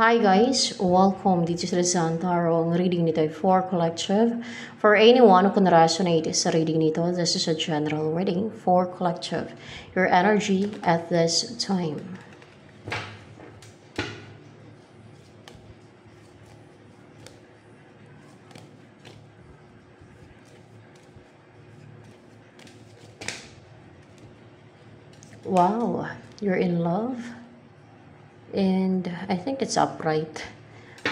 Hi guys! Welcome dito sa Santaro. Ang reading nito ay for collective. For anyone who can resonate sa reading nito, this is a general reading for collective. Your energy at this time. Wow, you're in love? And I think it's upright.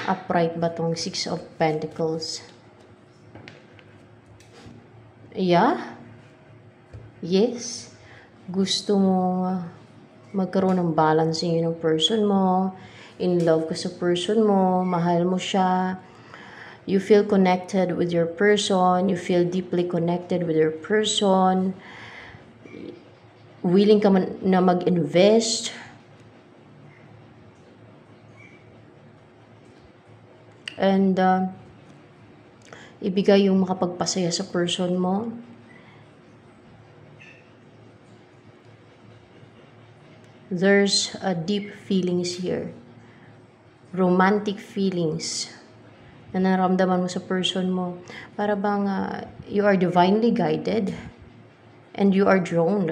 Upright ba tong Six of Pentacles? Yeah? Yes. Gusto mo magkaroon ng balance yun ng person mo. In love ka sa person mo. Mahal mo siya. You feel connected with your person. You feel deeply connected with your person. Willing ka na mag-invest and uh, ibigay yung makapagpasaya sa person mo. There's a deep feelings here. Romantic feelings na naramdaman mo sa person mo. Para bang uh, you are divinely guided and you are drawn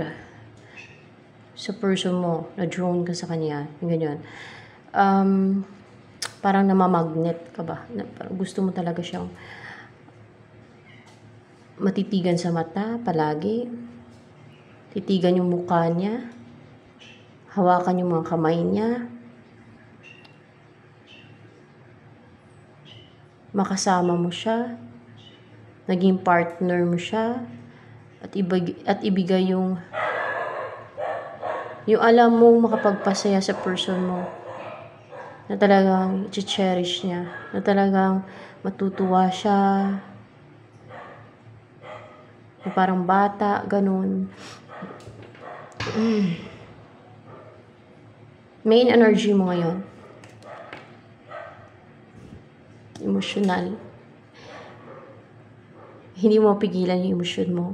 sa person mo. Na-drawn ka sa kanya. Ganyan. Um, parang namamagnet ka ba? Na, parang gusto mo talaga siyang matitigan sa mata palagi. Titigan yung mukha niya. Hawakan yung mga kamay niya. Makasama mo siya. Naging partner mo siya. At, ibig, at ibigay yung yung alam mong makapagpasaya sa person mo na talagang i-cherish niya, na talagang matutuwa siya, na parang bata, ganun. Main energy mo ngayon. Emotional. Hindi mo pigilan yung emotion mo.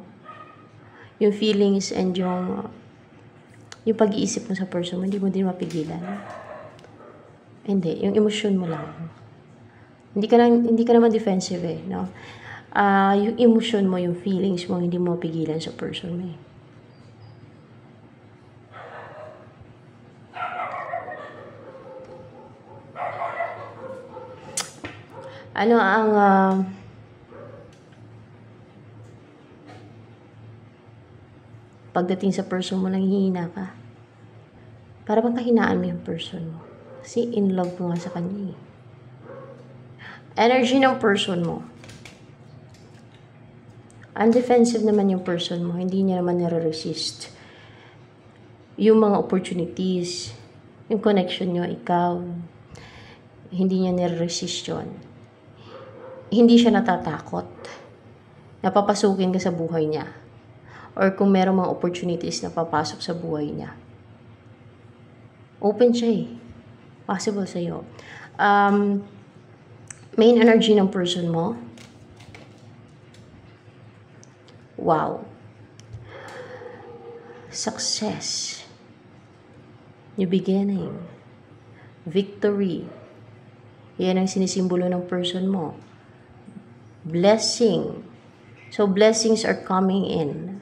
Yung feelings and yung yung pag-iisip mo sa person mo, hindi mo din mapigilan. Hindi, yung emosyon mo lang. Hindi ka, lang, hindi ka naman defensive eh, no? Uh, yung emosyon mo, yung feelings mo, hindi mo pigilan sa person mo eh. Ano ang uh, pagdating sa person mo, nanghihina ka? Para bang kahinaan mo yung person mo? Kasi in love ko nga sa kanya eh. Energy ng person mo. Undefensive naman yung person mo. Hindi niya naman nare-resist. Yung mga opportunities, yung connection nyo, ikaw, hindi niya nare-resist yun. Hindi siya natatakot. Napapasukin ka sa buhay niya. Or kung meron mga opportunities na papasok sa buhay niya. Open siya eh possible sa iyo. Um, main energy ng person mo. Wow. Success. New beginning. Victory. Yan ang sinisimbolo ng person mo. Blessing. So blessings are coming in.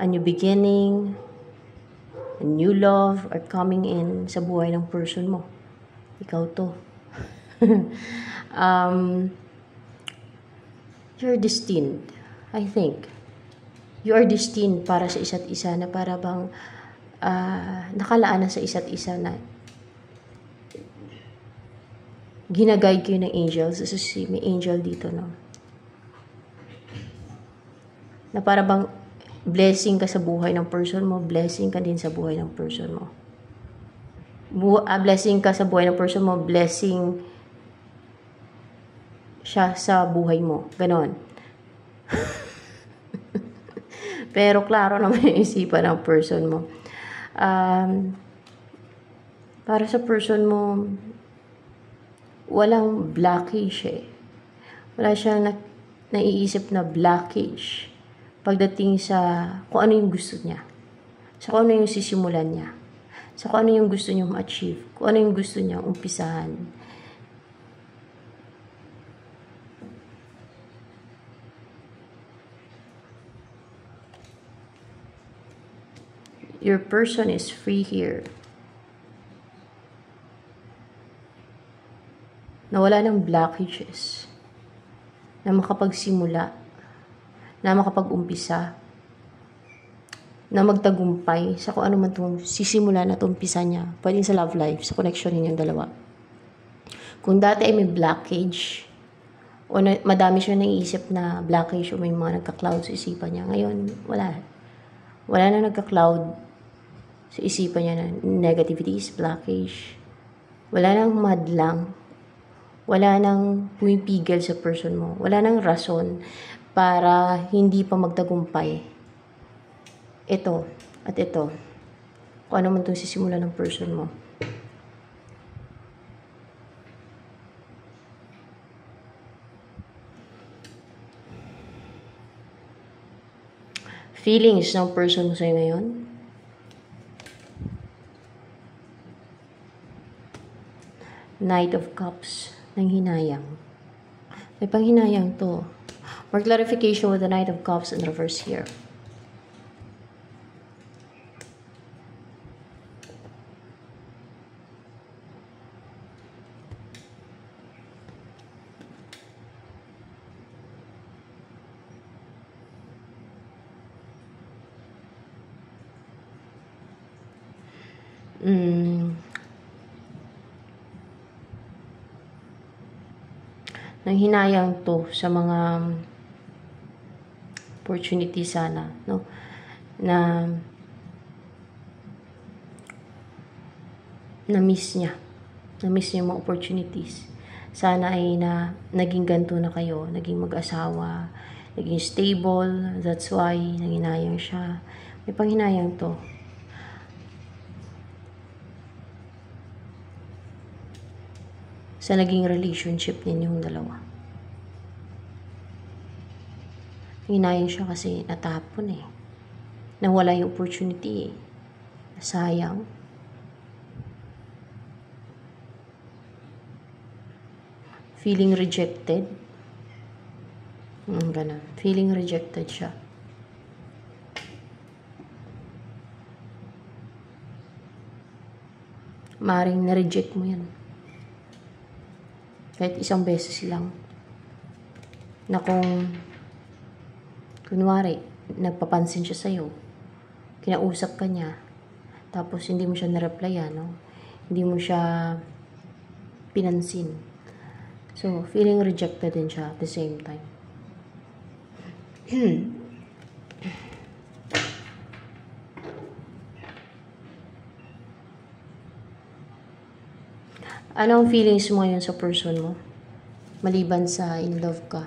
A new beginning, a new love are coming in sa buhay ng person mo. Ikaw to. um, you're destined, I think. You are destined para sa isa't isa na para bang uh, nakalaan na sa isa't isa na ginaguide kayo ng angels. So, si, may angel dito, no? Na para bang blessing ka sa buhay ng person mo, blessing ka din sa buhay ng person mo bu- uh, blessing ka sa buhay ng person mo, blessing siya sa buhay mo. Ganon. Pero klaro naman yung isipan ng person mo. Um, para sa person mo, walang blockage eh. Wala siya na, naiisip na blockage pagdating sa kung ano yung gusto niya. Sa kung ano yung sisimulan niya sa kung ano yung gusto niyong ma-achieve, kung ano yung gusto niyang umpisahan. Your person is free here. Nawala ng blockages na makapagsimula, na makapag-umpisa, na magtagumpay sa kung ano man itong sisimula na itong umpisa niya. Pwedeng sa love life, sa connection ninyong dalawa. Kung dati ay may blockage, o na, madami siya naiisip na blockage o may mga nagka-cloud sa isipan niya. Ngayon, wala. Wala na nagka-cloud sa isipan niya na negativities, blockage. Wala nang madlang. Wala nang pumipigil sa person mo. Wala nang rason para hindi pa magtagumpay. Ito at ito. Kung ano man itong sisimula ng person mo. Feelings ng person mo sa'yo ngayon? Knight of Cups ng hinayang. May panghinayang to. More clarification with the Knight of Cups in reverse here. Hinayang to sa mga opportunity sana, no? Na na-miss niya. Na-miss niya mga opportunities. Sana ay na naging ganto na kayo, naging mag-asawa, naging stable, that's why nanginayang siya. May panghinayang to. sa naging relationship ninyong dalawa. Hinayin siya kasi natapon eh. Nawala yung opportunity eh. Nasayang. Feeling rejected. Hmm, ganun. Feeling rejected siya. Maring na-reject mo yan kahit isang beses lang na kung kunwari nagpapansin siya sa'yo kinausap ka niya tapos hindi mo siya na-replyan no? hindi mo siya pinansin so feeling rejected din siya at the same time Ano ang feelings mo ngayon sa person mo? Maliban sa in love ka.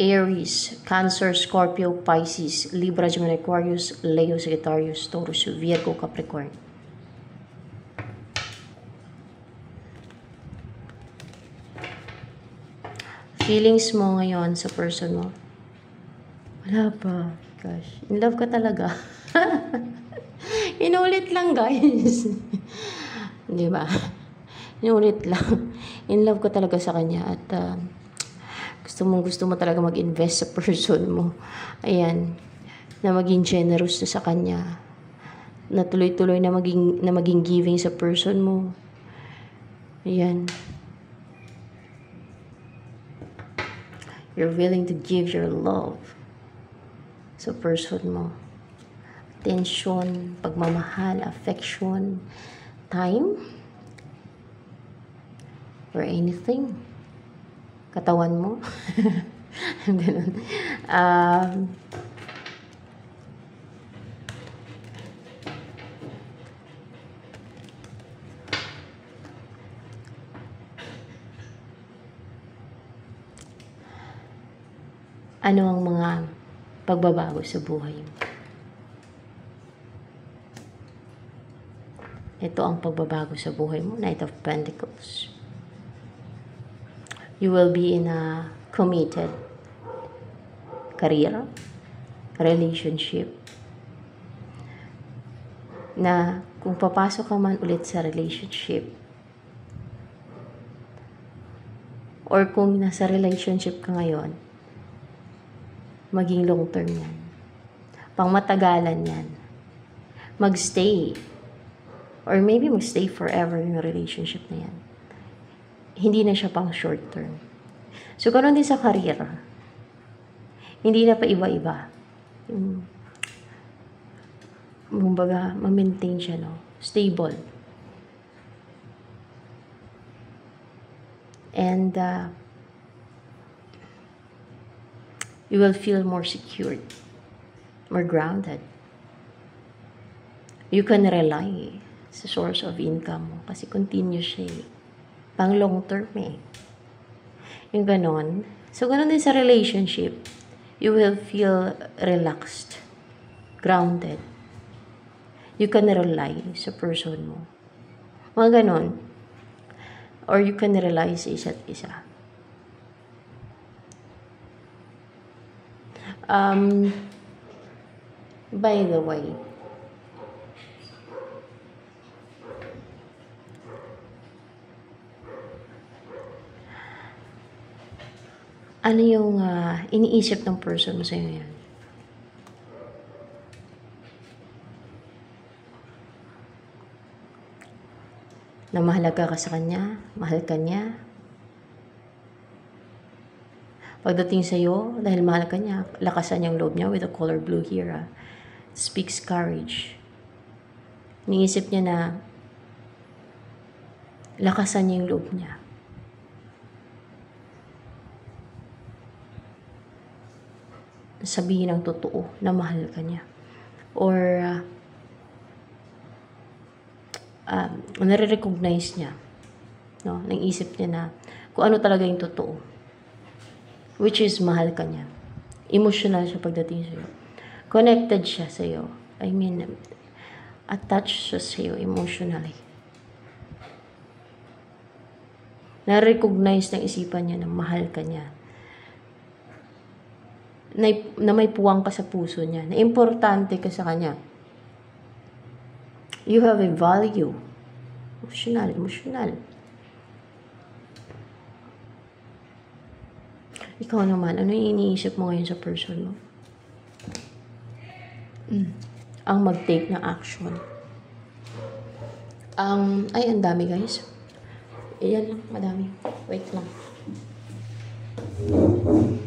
Aries, Cancer, Scorpio, Pisces, Libra, Gemini, Aquarius, Leo, Sagittarius, Taurus, Virgo, Capricorn. Feelings mo ngayon sa person mo? Wala pa. Gosh, in love ka talaga. Inulit lang, guys. Di ba? Inulit lang. In love ko talaga sa kanya at uh, gusto mo gusto mo talaga mag-invest sa person mo. Ayan. Na maging generous na sa kanya. Na tuloy-tuloy na maging, na maging giving sa person mo. Ayan. You're willing to give your love sa person mo. Attention, pagmamahal, affection, time, or anything. Katawan mo. Ganun. Um, ano ang mga pagbabago sa buhay mo? Ito ang pagbabago sa buhay mo, Knight of Pentacles you will be in a committed career, relationship, na kung papasok ka man ulit sa relationship, or kung nasa relationship ka ngayon, maging long term yan. Pangmatagalan yan. Magstay. Or maybe magstay forever yung relationship na yan. Hindi na siya pang short term. So, ganoon din sa career. Hindi na pa iba-iba. Yung, kumbaga, ma-maintain siya, no? Stable. And, uh, you will feel more secured, more grounded. You can rely sa source of income mo kasi continuous siya eh. Pang long term eh. Yung ganon. So, ganon din sa relationship. You will feel relaxed, grounded. You can rely sa person mo. Mga ganon. Or you can rely sa isa't isa. Um, by the way, ano yung uh, iniisip ng person mo sa'yo yan? Na mahalaga ka sa kanya, mahal ka niya, Pagdating sa iyo, dahil mahal ka niya, lakasan yung loob niya with the color blue here. Ah. Speaks courage. Niisip niya na lakasan niya yung loob niya. Sabihin ang totoo na mahal ka niya. Or uh, uh, nare-recognize niya. No? Nang isip niya na kung ano talaga yung totoo which is mahal ka niya. Emotional siya pagdating sa'yo. Connected siya sa'yo. I mean, attached siya sa'yo emotionally. Na-recognize ng isipan niya na mahal ka niya. Na, na may puwang ka sa puso niya. Na importante ka sa kanya. You have a value. Emotional, emotional. Ikaw naman, ano yung iniisip mo ngayon sa person mo? Mm. Ang mag-take ng action. Um, ay, ang dami guys. Iyan lang, madami. Wait lang. Antay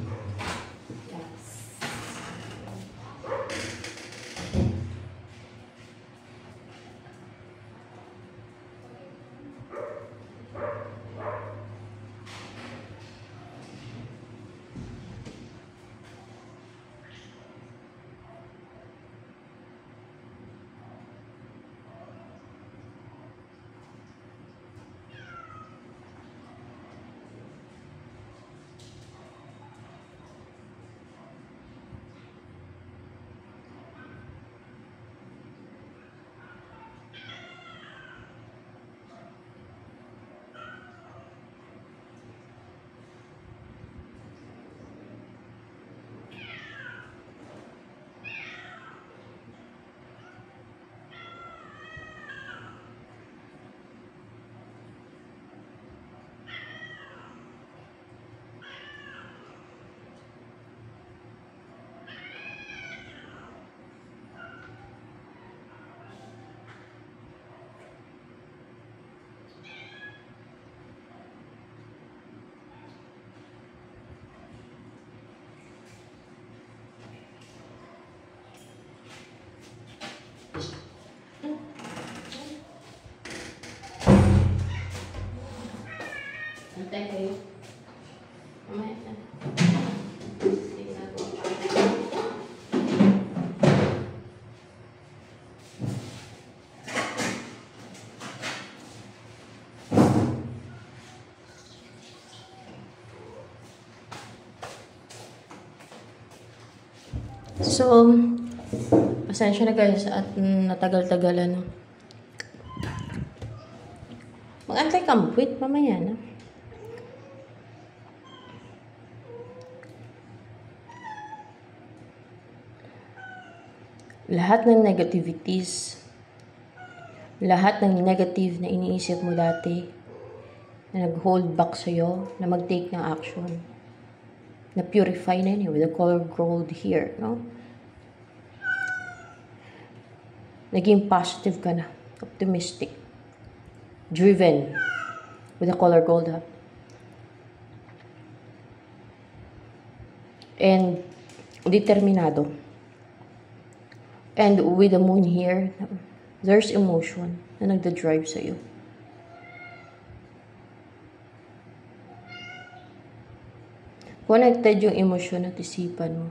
So, pasensya na guys at natagal-tagalan. Mag-antay ka mo. Wait, mamaya na. lahat ng negativities lahat ng negative na iniisip mo dati, na nag-hold back sa'yo, na mag-take ng action, na purify na yun with the color gold here, no? Naging positive ka na, optimistic, driven with the color gold, ha? And determinado. And with the moon here, there's emotion na nagda-drive sa'yo. Connected yung emosyon at isipan mo.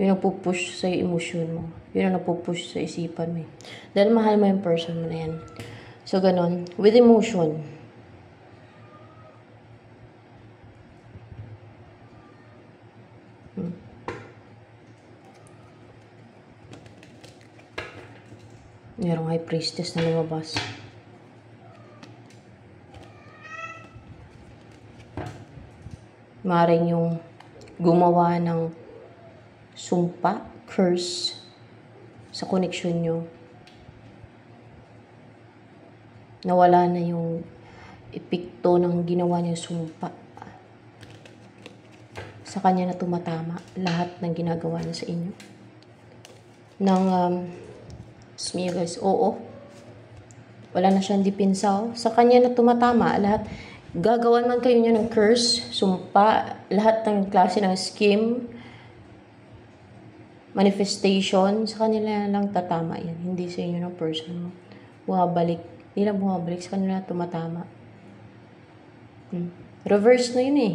Yun ang pupush sa emosyon mo. Yun ang napupush sa isipan mo. eh. Dahil mahal mo yung person mo na yan. So, ganon. With emotion. Hmm. Merong high priestess na lumabas. Maring yung gumawa ng sumpa, curse sa connection nyo. Nawala na yung epekto ng ginawa niya sumpa. Sa kanya na tumatama lahat ng ginagawa niya sa inyo. Nang, um, smiya guys, oo. Wala na siyang dipinsa. oh. Sa kanya na tumatama lahat. Gagawan man kayo niya ng curse, sumpa, lahat ng klase ng scheme, manifestation, sa kanila lang tatama yan. Hindi sa inyo ng person mo. Bumabalik. Hindi lang bumabalik. Sa kanila tumatama. Hmm. Reverse na yun eh.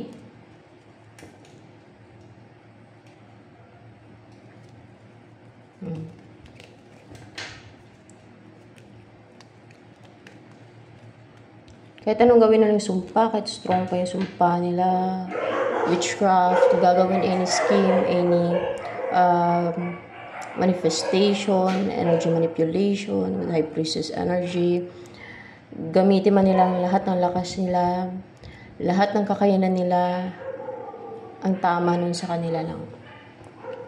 Hmm. Kahit anong gawin na ng sumpa, kahit strong pa yung sumpa nila, witchcraft, gagawin any scheme, any um, manifestation, energy manipulation, with high priestess energy, gamitin man nila lahat ng lakas nila, lahat ng kakayanan nila, ang tama nun sa kanila lang.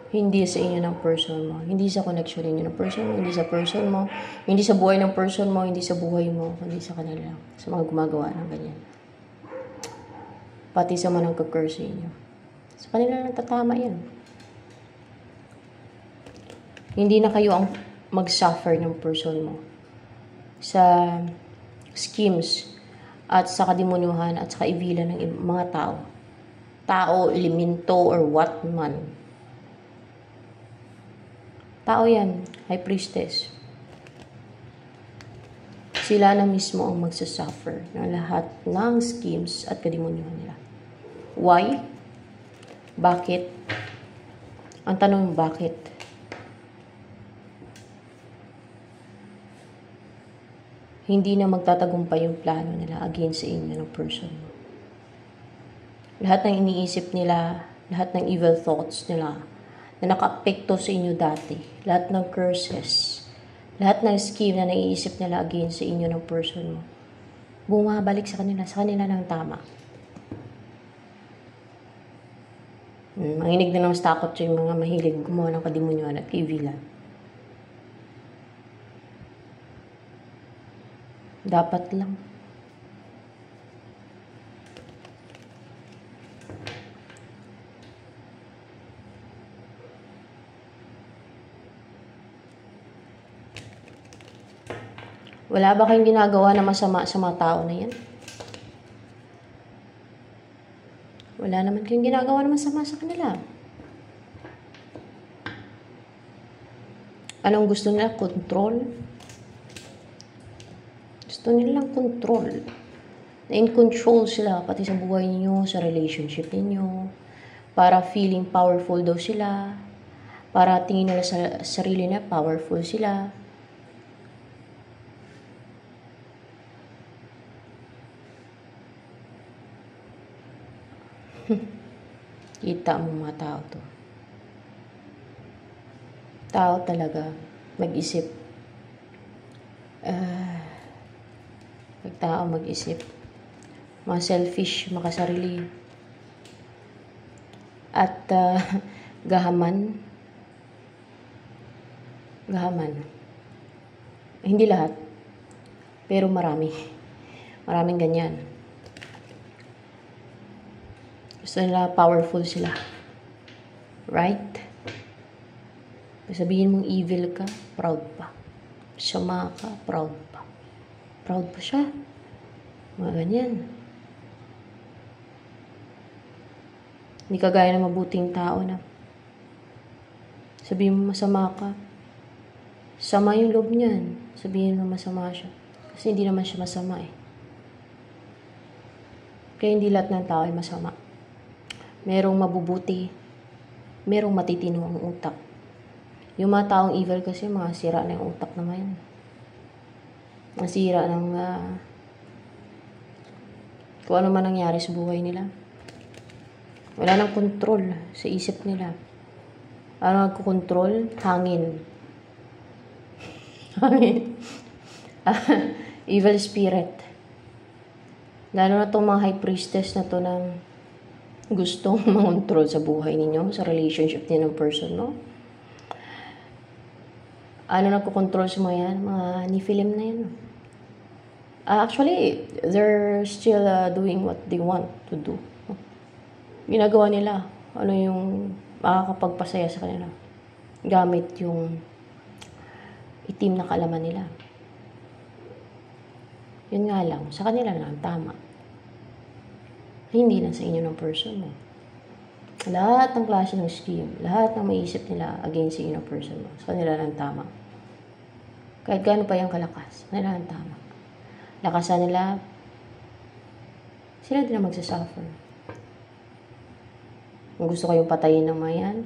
Hindi sa inyo ng person mo. Hindi sa connection ninyo ng person mo. Hindi sa person mo. Hindi sa buhay ng person mo. Hindi sa buhay mo. Hindi sa kanila. Sa mga gumagawa ng ganyan. Pati sa mga nagka-curse sa inyo. Sa kanila lang tatama yan. Hindi na kayo ang mag-suffer ng person mo. Sa schemes at sa kademonyuhan at sa kaibilan ng mga tao. Tao, elemento, or what man. Tao yan, high priestess. Sila na mismo ang magsasuffer ng lahat ng schemes at kademonyuhan nila. Why? Bakit? Ang tanong, bakit? Hindi na magtatagumpay yung plano nila against sa inyo ng person. Lahat ng iniisip nila, lahat ng evil thoughts nila, na nakaapekto sa inyo dati, lahat ng curses, lahat ng scheme na naiisip nila against sa inyo ng person mo, bumabalik sa kanila, sa kanila ng tama. Hmm, Manginig na ng takot yung mga mahilig gumawa ng kadimonyoan at kavilan. Dapat lang. Wala ba kayong ginagawa na masama sa mga tao na yan? Wala naman kayong ginagawa na masama sa kanila. Anong gusto nila? Control? Gusto nilang control. Na in control sila pati sa buhay niyo, sa relationship niyo. Para feeling powerful daw sila. Para tingin nila sa sarili na powerful sila. Kita mo mga tao to. Tao talaga mag-isip. Ah, pag tao mag-isip. Mga selfish, makasarili. At ah, gahaman. Gahaman. Hindi lahat. Pero marami. Maraming ganyan. Gusto nila powerful sila. Right? Sabihin mong evil ka, proud pa. Sama ka, proud. Proud pa siya. Mga ganyan. Hindi ka gaya ng mabuting tao na sabihin mo masama ka. Sama yung loob niyan. Sabihin mo masama siya. Kasi hindi naman siya masama eh. Kaya hindi lahat ng tao ay masama. Merong mabubuti. Merong matitino ang utak. Yung mga taong evil kasi, mga sira na yung utak naman yan. Nasira ng ah, kung ano man nangyari sa buhay nila. Wala nang kontrol sa isip nila. Ano nagkukontrol? Hangin. Hangin. Evil spirit. Lalo na itong mga high priestess na to ng gustong mangontrol sa buhay ninyo, sa relationship niyo ng person, no? Ano nagkukontrol sa mga yan? Mga Nephilim na yan. Ah, actually, they're still uh, doing what they want to do. Ginagawa nila. Ano yung makakapagpasaya sa kanila. Gamit yung itim na kalaman nila. Yun nga lang, sa kanila lang, tama. Hindi na sa inyo ng person mo. Lahat ng klase ng scheme, lahat ng maisip nila against sa inyo ng person mo, sa kanila lang tama. Kahit gaano pa yung kalakas, sa kanila lang tama. Lakasan nila, sila din ang magsasuffer. Kung gusto kayong patayin ng mga yan,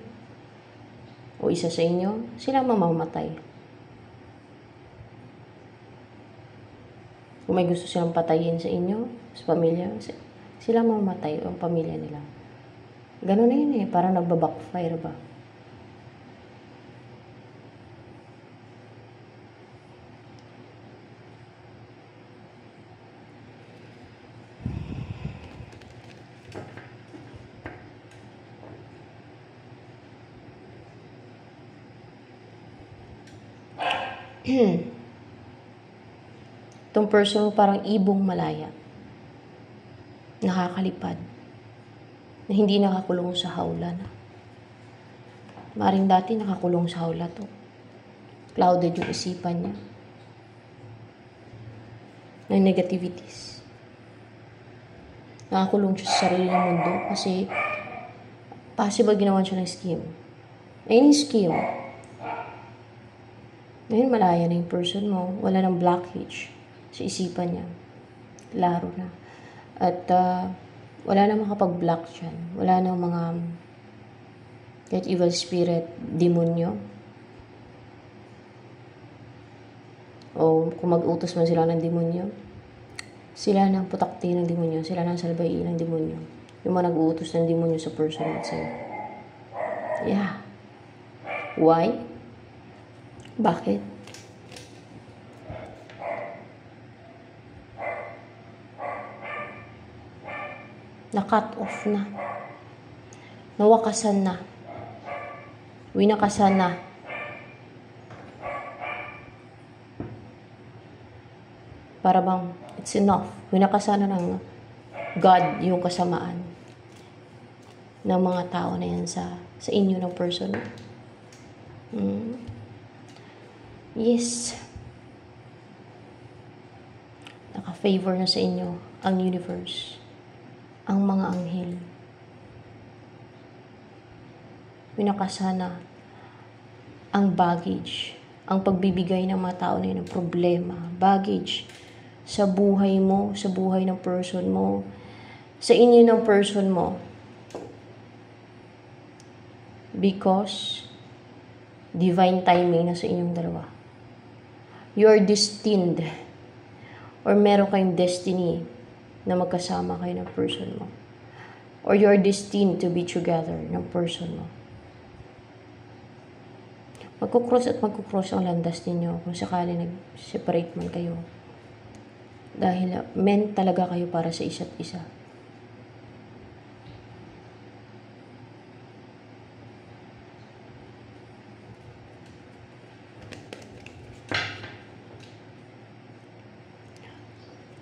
o isa sa inyo, sila mamamatay. Kung may gusto silang patayin sa inyo, sa pamilya, si- sila mamamatay o ang pamilya nila. Ganun na yun eh, parang nagbabackfire ba? Itong person parang ibong malaya. Nakakalipad. Na hindi nakakulong sa hawla na. Maring dati nakakulong sa hawla to. Clouded yung isipan niya. Ng negativities. Nakakulong siya sa sarili ng mundo kasi possible ginawan siya ng scheme. Any scheme, ngayon, malaya na yung person mo. Wala nang blockage sa isipan niya. Laro na. At uh, wala nang makapag-block dyan. Wala nang mga kahit evil spirit, demonyo. O kung mag-utos man sila ng demonyo, sila nang putakti ng demonyo. Sila nang salbayi ng demonyo. Yung mga nag-uutos ng demonyo sa person at sa'yo. Yeah. Why? Bakit? Na-cut off na. Nawakasan na. Winakasan na. Para bang, it's enough. Winakasan na ng God yung kasamaan ng mga tao na yan sa, sa inyo ng person. Mm. Yes. Naka-favor na sa inyo ang universe, ang mga anghel. Pinakasana ang baggage, ang pagbibigay ng mga tao na yun ng problema, baggage sa buhay mo, sa buhay ng person mo, sa inyo ng person mo. Because divine timing na sa inyong dalawa. You are destined or meron kayong destiny na magkasama kayo ng person mo. Or you are destined to be together ng person mo. Magkukross at magkukross ang landas ninyo kung sakali nag-separate man kayo. Dahil uh, meant talaga kayo para sa isa't isa.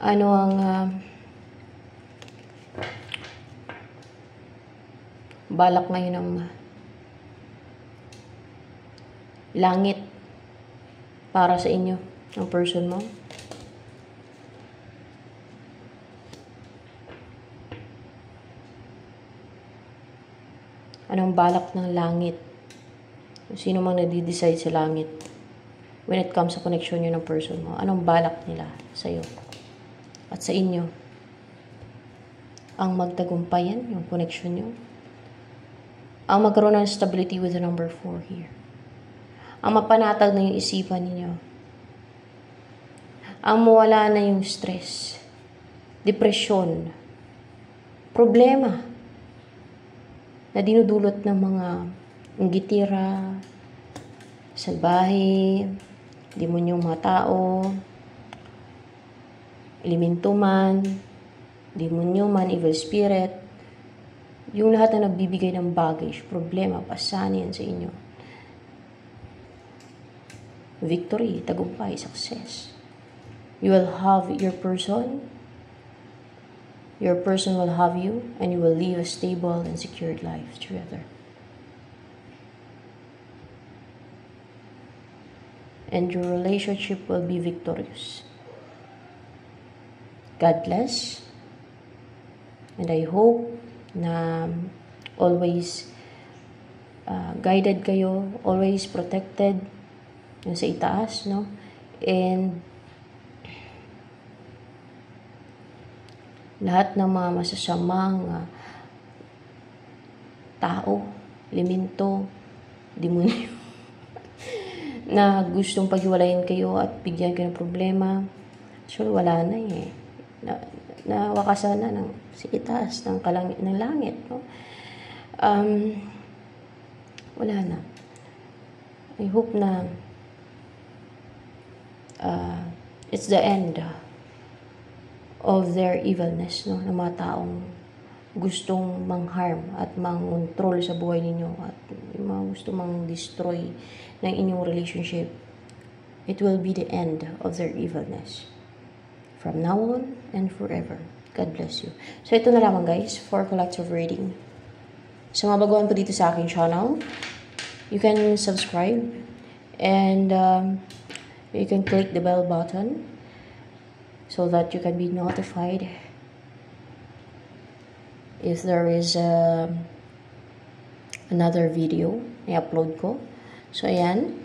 ano ang ah, balak ngayon ng langit para sa inyo, ng person mo. Anong balak ng langit? Sino mang nadi-decide sa langit? When it comes sa connection nyo ng person mo, anong balak nila sa'yo? At sa inyo? Ang magtagumpayan, yung connection nyo? Ang magkaroon ng stability with the number 4 here. Ang mapanatag na yung isipan ninyo. Ang mawala na yung stress, depression, problema na dinudulot ng mga inggitira, salbahe, demonyong mga tao, elemento man, demonyo man, evil spirit, yung lahat na nagbibigay ng baggage, problema, pasanin sa inyo. Victory, tagumpay, success. You will have your person, your person will have you, and you will live a stable and secured life together. And your relationship will be victorious. God bless. And I hope na always uh, guided kayo, always protected yung sa itaas, no? And lahat ng mga masasamang uh, tao, elemento, demonyo, na gustong paghiwalayin kayo at bigyan kayo ng problema, actually wala na eh. Na, na wakasan na ng itaas ng, kalang, ng langit. No? Um, wala na. I hope na uh, it's the end of their evilness no ng mga taong gustong mangharm at mangontrol sa buhay ninyo at yung mga gusto mang destroy ng inyong relationship it will be the end of their evilness from now on and forever God bless you so ito na lamang guys for collective reading sa mga baguhan po dito sa aking channel you can subscribe and um, you can click the bell button so that you can be notified if there is um, another video na upload ko. So, ayan.